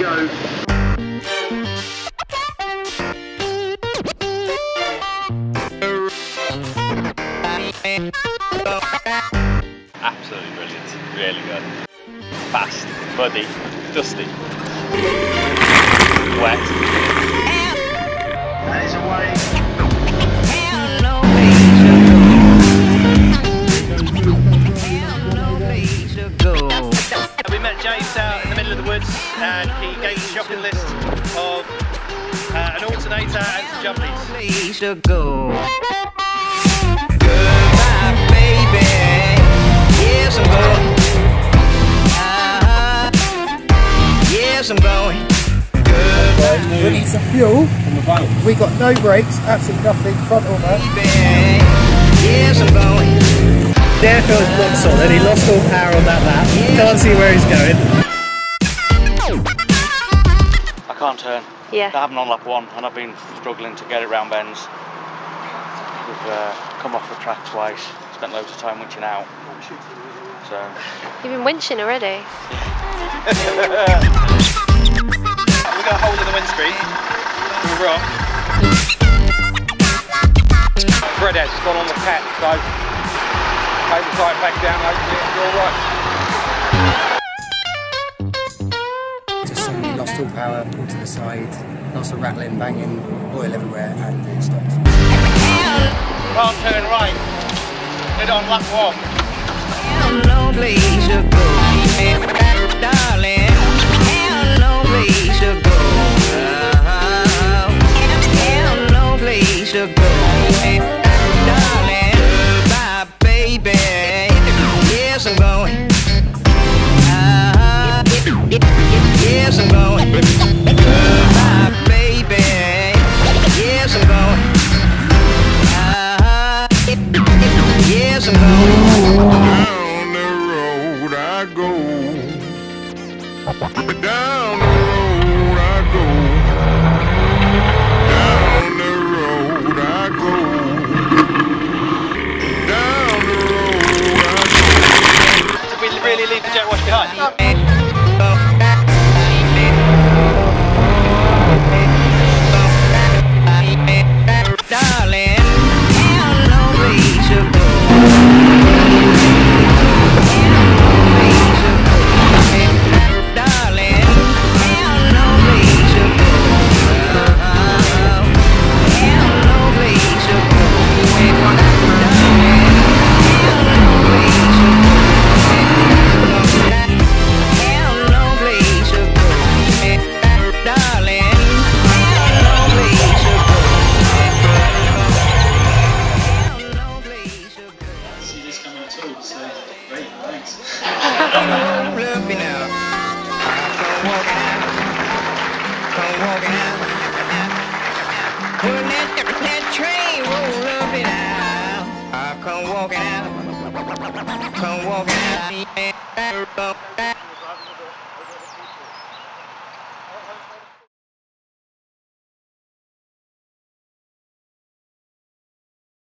go. Absolutely brilliant. Really good. Fast, muddy, dusty, wet. That is away. And he gave us a shopping list of uh, an alternator and some jumpies. place to go. Goodbye, baby. Yes, I'm going. Yes, I'm going. Goodbye, We need some fuel. We got no brakes, absolutely nothing, front or back. baby. Yes, I'm going. The air feels not solid. He lost all power on that lap. Can't see where he's going. I can't turn. Yeah. I haven't on lap one and I've been struggling to get it round bends. We've uh, come off the track twice, spent loads of time winching out. So, You've been winching already. We got a hole in the windscreen. We were wrong. Fred has gone on the cat, so take the site back down, hopefully lost all power, pulled to the side, lots of rattling, banging, oil everywhere, and it stopped. Can't turn right. Did on lap one. Yes, I'm going. Baby. Yes, I'm going. Uh-huh. Yes, I'm going. Down the road I go. Down the Come walking out. Come walking out.